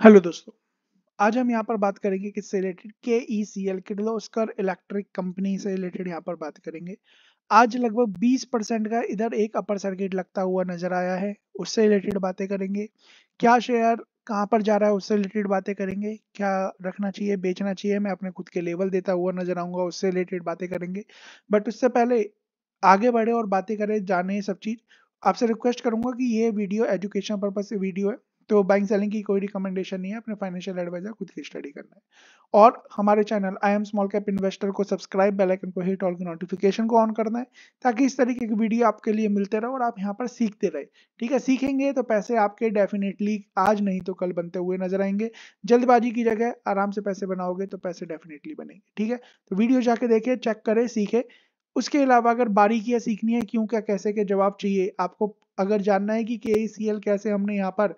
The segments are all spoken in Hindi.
हेलो दोस्तों, आज हम यहाँ पर बात करेंगे किससे रिलेटेड के E C L Kirloskar electric company से रिलेटेड यहाँ पर बात करेंगे। आज लगभग 20 परसेंट का इधर एक अपर सर्किट लगता हुआ नज़र आया है, उससे रिलेटेड बातें करेंगे। क्या शेयर कहाँ पर जा रहा है, उससे रिलेटेड बातें करेंगे। क्या रखना चाहिए, बेचना चाहिए, मैं अपने खुद के लेवल देता हुआ नज़र आऊँगा, उससे रिलेटेड बातें करेंगे। बट उससे पहले आगे बढ़े और बातें करें, जाने सब चीज़। आपसे रिक्वेस्ट करूँगा कि ये वीडियो एजुकेशन पर्पज से वीडियो है। तो बाइंग सेलिंग की कोई रिकमेंडेशन नहीं है, अपने फाइनेंशियल एडवाइजर खुद की स्टडी करना है। और हमारे channel I M small cap investor को सब्सक्राइब बेल आइकन को हिट ऑल की नोटिफिकेशन को ऑन करना है, ताकि इस तरीके की वीडियो आपके लिए मिलते रहे और आप यहाँ पर सीखते रहे। ठीक है, सीखेंगे तो पैसे आपके डेफिनेटली आज नहीं तो कल बनते हुए नज़र आएँगे। जल्दबाजी की जगह आराम से पैसे बनाओगे तो पैसे डेफिनेटली बनेंगे। ठीक है तो वीडियो जाके देखिए चेक करें, सीखे। उसके अलावा अगर बारीकियाँ सीखनी है, क्यों, क्या, कैसे के जवाब चाहिए, आपको अगर जानना है कि के आई सी एल कैसे हमने यहाँ पर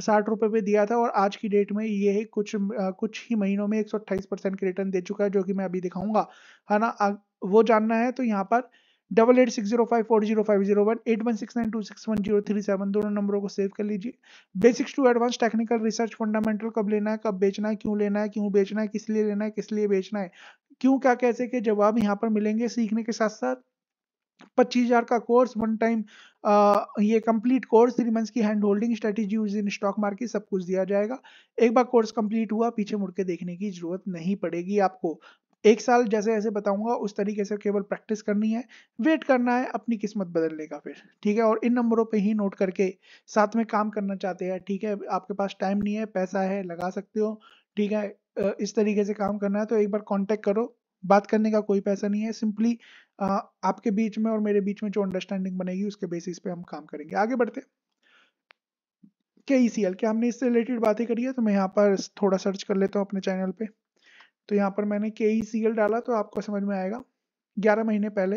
साठ रुपए पे दिया था और आज की डेट में ये कुछ आ, कुछ ही महीनों में एक सौ अट्ठाईस परसेंट के रिटर्न दे चुका है जो कि मैं अभी दिखाऊँगा। है ना? वो जानना है तो यहाँ पर double eight six zero five four zero five zero one eight one six nine two six one zero three seven दोनों नंबरों को सेव कर लीजिए। Basics to advance technical research fundamental कब लेना है कब बेचना है क्यों लेना है क्यों बेचना है किस लिए लेना है किस लिए बेचना है क्यों क्या कैसे के जवाब यहाँ पर मिलेंगे सीखने के साथ साथ पच्चीस हज़ार का कोर्स वन टाइम ये कंप्लीट कोर्स थ्री मंथ्स की hand holding strategy use in stock market सब कुछ दिया जाएगा। एक बार कोर्स कंप्लीट हुआ, पीछे मुड़ के देखने की ज़रूरत नहीं पड़ेगी आपको। एक साल जैसे जैसे बताऊँगा, उस तरीके से केवल प्रैक्टिस करनी है। वेट करना है, अपनी किस्मत बदलने का फिर, ठीक है? और इन नंबरों पे ही नोट करके साथ में काम करना चाहते हैं, ठीक है? आपके पास टाइम नहीं है, पैसा है, लगा सकते हो, ठीक है? इस तरीके से काम करना है तो एक बार कांटेक्ट करो। बात करने का कोई पैसा नहीं है सिंपली आपके बीच में और मेरे बीच में जो अंडरस्टैंडिंग बनेगी, उसके बेसिस पे हम काम करेंगे। आगे बढ़ते क्या ई सी एल क्या हमने इससे रिलेटेड बातें करी है? तो मैं यहाँ पर थोड़ा सर्च कर लेता हूँ अपने चैनल पे। तो यहाँ पर मैंने के ई सी एल डाला तो आपको समझ में आएगा। ग्यारह महीने पहले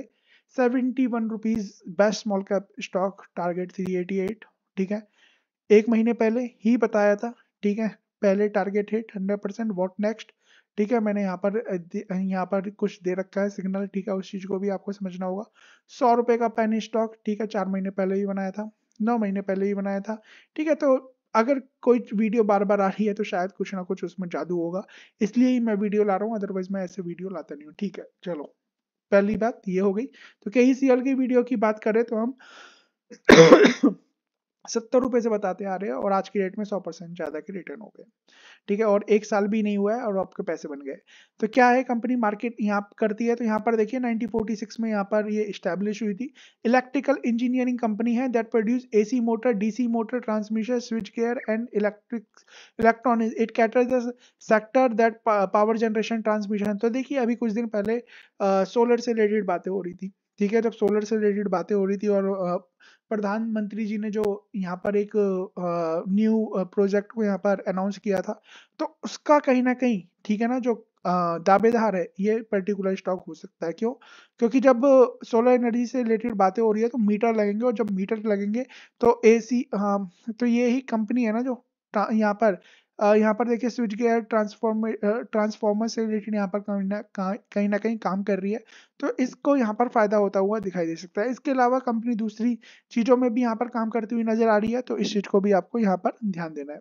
seventy one rupees best small cap stock target three eighty eight ठीक है? एक महीने पहले ही बताया था, ठीक है? पहले target hit hundred percent what next ठीक है, मैंने यहाँ पर यहाँ पर कुछ दे रखा है सिग्नल, ठीक है, उस चीज़ को भी आपको समझना होगा। सौ रुपए का पेनी स्टॉक, ठीक है, चार महीने पहले ही बनाया था, नौ महीने पहले ही बनाया था, ठीक है तो अगर कोई वीडियो बार बार आ रही है तो शायद कुछ ना कुछ उसमें जादू होगा, इसलिए ही मैं वीडियो ला रहा हूँ, अदरवाइज़ मैं ऐसे वीडियो लाता नहीं हूँ, ठीक है, चलो, पहली बात ये हो गई तो कई सीएल की वीडियो की बात करें तो हम सत्तर रुपए से बताते आ रहे हैं और आज की डेट में सौ परसेंट ज़्यादा के रिटर्न हो गए। ठीक है, और एक साल भी नहीं हुआ है और आपके पैसे बन गए। तो क्या है कंपनी मार्केट यहाँ करती है तो यहाँ पर देखिए 1946 में यहाँ पर ये स्टैब्लिश हुई थी। इलेक्ट्रिकल इंजीनियरिंग कंपनी है that produce AC motor DC motor transmission switchgear and electric electronic it cater the sector that power generation transmission तो देखिए, अभी कुछ दिन पहले सोलर से रिलेटेड बातें हो रही थी। ठीक है, जब सोलर से रिलेटेड बातें हो रही थी और प्रधानमंत्री जी ने जो यहाँ पर एक न्यू प्रोजेक्ट को यहाँ पर अनाउंस किया था तो उसका कहीं ना कहीं, ठीक है ना, जो दावेदार है, ये पर्टिकुलर स्टॉक हो सकता है। क्यों? क्योंकि जब सोलर एनर्जी से रिलेटेड बातें हो रही है तो मीटर लगेंगे और जब मीटर लगेंगे तो एसी सी तो ये ही कंपनी है ना जो यहाँ पर यहाँ पर देखिए स्विच गेयर ट्रांसफॉर्म ट्रांसफॉर्मर से रिलेटेड यहाँ पर कहीं ना कहीं ना कहीं काम कर रही है। तो इसको यहाँ पर फ़ायदा होता हुआ दिखाई दे सकता है। इसके अलावा कंपनी दूसरी चीज़ों में भी यहाँ पर काम करती हुई नज़र आ रही है तो इस चीज़ को भी आपको यहाँ पर ध्यान देना है।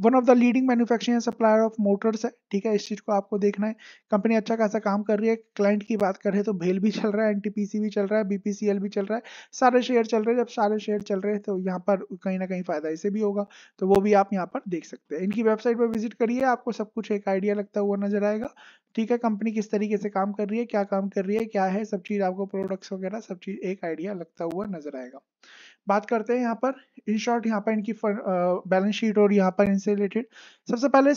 One of the leading manufacturing supplier of motors है, ठीक है? इस चीज़ को आपको देखना है। कंपनी अच्छा खासा काम कर रही है क्लाइंट की बात करें तो भेल भी चल रहा है एनटीपीसी भी चल रहा है बीपीसीएल भी चल रहा है। सारे शेयर चल रहे हैं, जब सारे शेयर चल रहे हैं तो यहाँ पर कहीं ना कहीं फ़ायदा इसे भी होगा। तो वो भी आप यहाँ पर देख सकते हैं। इनकी वेबसाइट पर विज़िट करिए, आपको सब कुछ एक आइडिया लगता हुआ नज़र आएगा। ठीक है? कंपनी किस तरीके से काम कर रही है, क्या काम कर रही है, क्या है, सब चीज़ आपको प्रोडक्ट्स वगैरह सब चीज़ एक आइडिया लगता हुआ नज़र आएगा। बात करते हैं यहाँ पर। इन शॉर्ट यहाँ पर इनकी बैलेंस शीट और यहाँ पर इनसे रिलेटेड सबसे पहले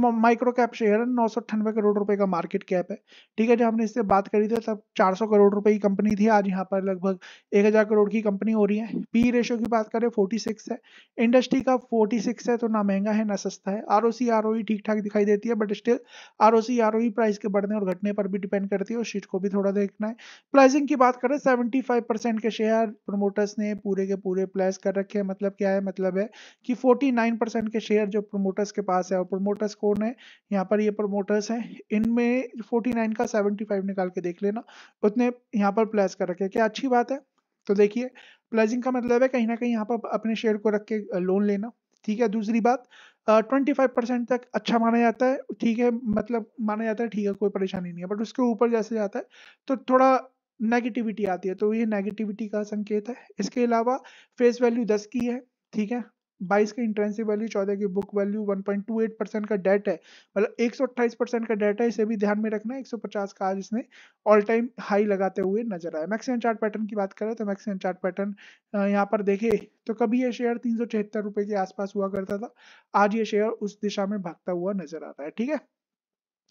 माइक्रो कैप शेयर है, नौ सौ अट्ठानवे करोड़ रुपए का मार्केट कैप है। ठीक है, जब हमने इससे बात करी थी, तब 400 करोड़ रुपए की कंपनी थी। आज यहाँ पर लगभग 1000 करोड़ की कंपनी हो रही है। पी रेशियो की बात करें 46 है। इंडस्ट्री का 46 है तो ना महँगा है, ना सस्ता है। आर ओ सी आर ओ ठीक ठाक दिखाई देती है but still R O C R O price के बढ़ने और घटने पर भी डिपेंड करती है, उस चीज़ को भी थोड़ा देखना है। प्राइसिंग की बात करें सेवेंटी के शेयर प्रोमोटर्स ने पूरे के पूरे प्लेस कर रखे हैं। मतलब क्या है? मतलब है कि फोर्टी के शेयर जो प्रोमोटर्स के पास है, और प्रमोटर्स कौन है यहाँ पर ये प्रमोटर्स हैं, इनमें 49 का 75 निकाल के देख लेना, उतने यहाँ पर प्लेस कर रखे क्या अच्छी बात है? तो देखिए प्लेजिंग का मतलब है कहीं ना कहीं यहाँ पर अपने शेयर को रख के लोन लेना, ठीक है? दूसरी बात ट्वेंटी फाइव परसेंट तक अच्छा माना जाता है, ठीक है? मतलब माना जाता है ठीक है, कोई परेशानी नहीं है बट उसके ऊपर जैसे जाता है तो थोड़ा नेगेटिविटी आती है तो ये नेगेटिविटी का संकेत है। इसके अलावा फेस वैल्यू दस की है, ठीक है? बाईस का इंट्रेंसिव वैल्यू चौदह की बुक वैल्यू 1.28 परसेंट का डेट है। मतलब एक परसेंट का डेट है, इसे भी ध्यान में रखना है। 150 का आज इसने ऑल टाइम हाई लगाते हुए नज़र आया। मैक्सिमम चार्ट पैटर्न की बात करें तो मैक्सिमम चार्ट पैटर्न यहाँ पर देखे तो कभी ये शेयर तीन सौ छिहत्तर रुपए के आसपास हुआ करता था, आज ये शेयर उस दिशा में भागता हुआ नज़र आता है, ठीक है?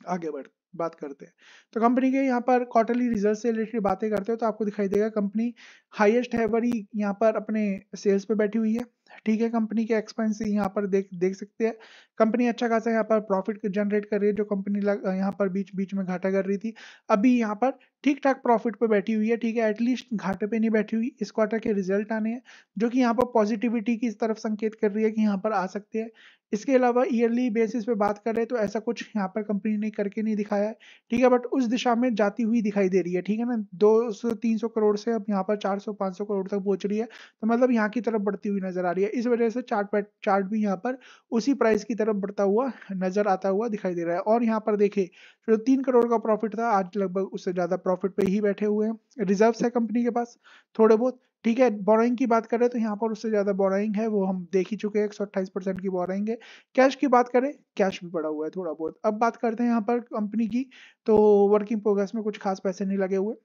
आगे बढ़, बात करते हैं। तो कंपनी के यहाँ पर क्वार्टरली रिज़ल्ट से रिलेटेड बातें करते हो तो आपको दिखाई देगा कंपनी हाईएस्ट है बड़ी यहाँ पर अपने सेल्स पे बैठी हुई है। ठीक है, कंपनी के एक्सपेंस यहाँ पर देख देख सकते हैं। कंपनी अच्छा खासा यहाँ पर प्रॉफिट जनरेट कर रही है, जो कंपनी यहाँ पर बीच बीच में घाटा कर रही थी। अभी यहाँ पर ठीक ठाक प्रॉफिट पे बैठी हुई है, ठीक है, एटलीस्ट घाटे पे नहीं बैठी हुई। इस क्वार्टर के रिज़ल्ट आने हैं, जो कि यहाँ पर पॉजिटिविटी की इस तरफ़ संकेत कर रही है कि यहाँ पर आ सकते हैं। इसके अलावा ईयरली बेसिस पे बात करें तो ऐसा कुछ यहाँ पर कंपनी ने करके नहीं दिखाया है। ठीक है, बट उस दिशा में जाती हुई दिखाई दे रही है, ठीक है ना? दो सौ, तीन सौ करोड़ से अब यहाँ पर चार सौ, पाँच सौ करोड़ तक पहुँच रही है तो मतलब यहाँ की तरफ़ बढ़ती हुई नज़र आ रही है। इस वजह से चार्ट चार्ट भी यहाँ पर उसी प्राइस की तरफ़ बढ़ता हुआ नज़र आता हुआ दिखाई दे रहा है। और यहाँ पर देखिए, जो तीन करोड़ का प्रॉफिट था, आज लगभग उससे ज़्यादा प्रॉफिट पे ही बैठे हुए हैं। रिज़र्व है कंपनी के पास थोड़े बहुत, ठीक है, बोराइंग की बात करें तो यहाँ पर उससे ज़्यादा बोराइंग है, वो हम देख ही चुके हैं, एक परसेंट की बोराइंग है। कैश की बात करें, कैश भी पड़ा हुआ है थोड़ा बहुत। अब बात करते हैं यहाँ पर कंपनी की तो वर्किंग प्रोग्रेस में कुछ खास पैसे नहीं लगे हुए।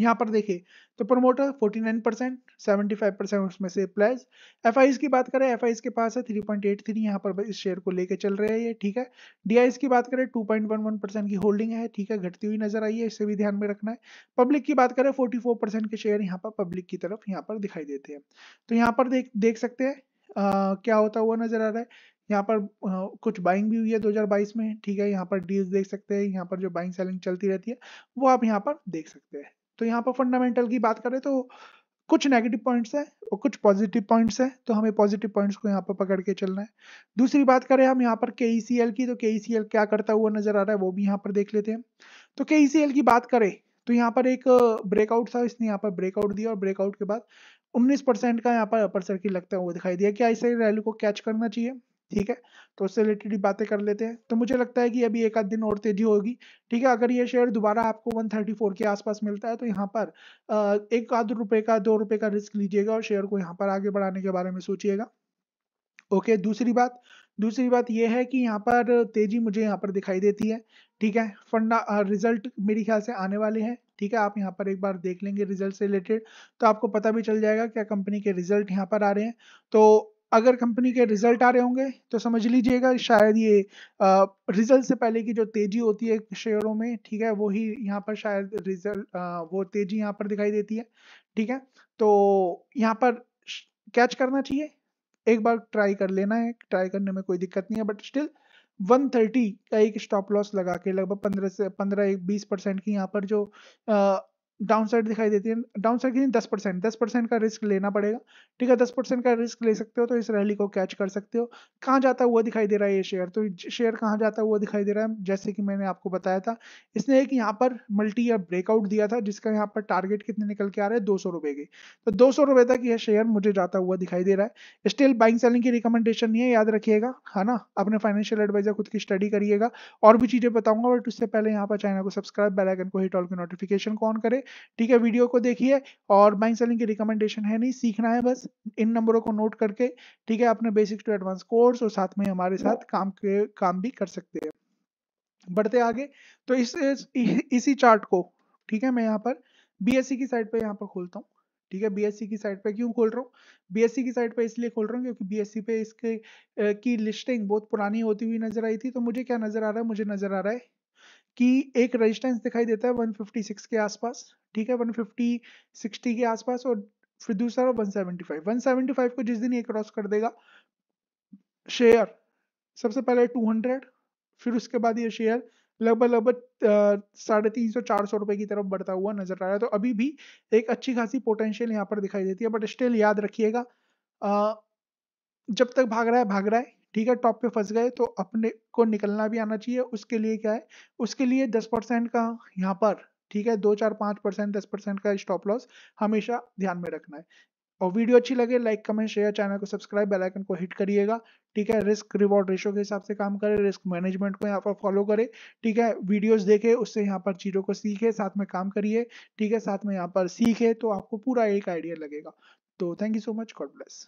यहाँ पर देखिए तो प्रोमोटर 49 परसेंट सेवेंटी परसेंट उसमें से प्लस एफ़ की बात करें एफ़ के पास है 3.83 यहाँ पर इस शेयर को लेके चल रहे हैं ये ठीक है? डी की बात करें 2.11 परसेंट की होल्डिंग है ठीक है? घटती हुई नज़र आई है इसे भी ध्यान में रखना है। पब्लिक की बात करें 44 परसेंट के शेयर यहाँ पर पब्लिक की तरफ़ यहाँ पर दिखाई देते हैं। तो यहाँ पर देख देख सकते हैं क्या होता हुआ नज़र आ रहा है। यहाँ पर आ, कुछ बाइंग भी हुई है 2022 में ठीक है? यहाँ पर डील्स देख सकते हैं यहाँ पर जो बाइंग सेलिंग चलती रहती है वो आप यहाँ पर देख सकते हैं। तो यहाँ पर फंडामेंटल की बात करें तो कुछ नेगेटिव पॉइंट्स है और कुछ पॉजिटिव पॉइंट्स है तो हमें पॉजिटिव पॉइंट्स को यहाँ पर पकड़ के चलना है। दूसरी बात करें हम यहाँ पर के e की तो के e क्या करता हुआ नज़र आ रहा है, वो भी यहाँ पर देख लेते हैं। तो के e की बात करें तो यहाँ पर एक ब्रेकआउट था, इसने यहाँ पर ब्रेकआउट दिया और ब्रेकआउट के बाद 19 परसेंट का यहाँ पर अपर सर्किल लगता है वो दिखाई दिया। क्या इसे रैली को कैच करना चाहिए? ठीक है? तो उससे रिलेटेड बातें कर लेते हैं। तो मुझे लगता है कि अभी एक आध दिन और तेज़ी होगी। ठीक है? अगर ये शेयर दोबारा आपको 134 के आसपास मिलता है तो यहाँ पर एक आध रुपए का, दो रुपए का रिस्क लीजिएगा और शेयर को यहाँ पर आगे बढ़ाने के बारे में सोचिएगा। ओके? दूसरी बात दूसरी बात यह है कि यहाँ पर तेज़ी मुझे यहाँ पर दिखाई देती है। ठीक है? फंडा रिज़ल्ट मेरे ख्याल से आने वाले हैं। ठीक है? आप यहाँ पर एक बार देख लेंगे रिज़ल्ट से रिलेटेड तो आपको पता भी चल जाएगा क्या कंपनी के रिज़ल्ट यहाँ पर आ रहे हैं। तो अगर कंपनी के रिज़ल्ट आ रहे होंगे तो समझ लीजिएगा शायद ये रिज़ल्ट से पहले की जो तेज़ी होती है शेयरों में, ठीक है वो ही यहाँ पर शायद रिज़ल्ट वो तेज़ी यहाँ पर दिखाई देती है, ठीक है? तो यहाँ पर कैच करना चाहिए। एक बार ट्राई कर लेना है ट्राई करने में कोई दिक्कत नहीं है बट स्टिल 130 का एक स्टॉप लॉस लगा के लगभग 15 से 15 एक 20 परसेंट की यहाँ पर जो डाउन साइड दिखाई देती है। डाउन साइड दस परसेंट। दस परसेंट का रिस्क लेना पड़ेगा। ठीक है, दस परसेंट का रिस्क ले सकते हो तो इस रैली को कैच कर सकते हो। कहाँ जाता हुआ दिखाई दे रहा है ये शेयर तो शेयर कहाँ जाता हुआ दिखाई दे रहा है? जैसे कि मैंने आपको बताया था, इसने एक यहाँ पर मल्टी या ब्रेकआउट दिया था, जिसका यहाँ पर टारगेट कितने निकल के आ रहे हैं? दो सौ रुपए के। तो दो सौ रुपए तक यह शेयर मुझे जाता हुआ दिखाई दे रहा है। स्टिल बाइंग सेलिंग की रिकमेंडेशन नहीं है, याद रखिएगा, है ना? अपने फाइनेंशियल एडवाइजर खुद की स्टडी करिएगा। और भी चीज़ें बताऊँगा बट उससे पहले यहाँ पर चैनल को सब्सक्राइब बेलाइकन को हिट ऑल की नोटिफिकेशन को ऑन करे। ठीक है वीडियो को देखिए और बाइंग सेलिंग की रिकमेंडेशन है नहीं सीखना है बस इन नंबरों को नोट करके ठीक है अपने बेसिक टू एडवांस कोर्स और साथ में हमारे साथ काम के काम भी कर सकते हैं। बढ़ते आगे तो इस, इस इसी चार्ट को ठीक है मैं यहाँ पर बीएससी की साइड पे यहाँ पर खोलता हूँ ठीक है बीएससी की साइड पे क्यों खोल रहा हूँ? बीएससी की साइड पे इसलिए खोल रहा हूँ क्योंकि बीएससी पे इसके की लिस्टिंग बहुत पुरानी होती हुई नज़र आई थी तो मुझे क्या नज़र आ रहा है? मुझे नज़र आ रहा है कि एक रेजिस्टेंस दिखाई देता है 156 के आसपास, ठीक है? 150 60 के आसपास और फिर दूसरा 175 175 को जिस दिन ये क्रॉस कर देगा शेयर सबसे पहले 200 फिर उसके बाद ये शेयर लगभग लगभग साढ़े तीन सौ, चार सौ रुपए की तरफ़ बढ़ता हुआ नज़र आ रहा है। तो अभी भी एक अच्छी खासी पोटेंशियल यहाँ पर दिखाई देती है बट स्टिल याद रखिएगा जब तक भाग रहा है, भाग रहा है। ठीक है, टॉप पे फंस गए तो अपने को निकलना भी आना चाहिए। उसके लिए क्या है? उसके लिए दस परसेंट का यहाँ पर, ठीक है, दो चार पाँच परसेंट, दस परसेंट का स्टॉप लॉस हमेशा ध्यान में रखना है। और वीडियो अच्छी लगे लाइक कमेंट शेयर चैनल को सब्सक्राइब बेल आइकन को हिट करिएगा, ठीक है। रिस्क रिवॉर्ड रेशो के हिसाब से काम करें रिस्क मैनेजमेंट को यहाँ पर फॉलो करें, ठीक है। वीडियोस देखे, उससे यहाँ पर चीज़ों को सीखे, साथ में काम करिए, ठीक है, साथ में यहाँ पर सीखे तो आपको पूरा एक आइडिया लगेगा। तो thank you so much God bless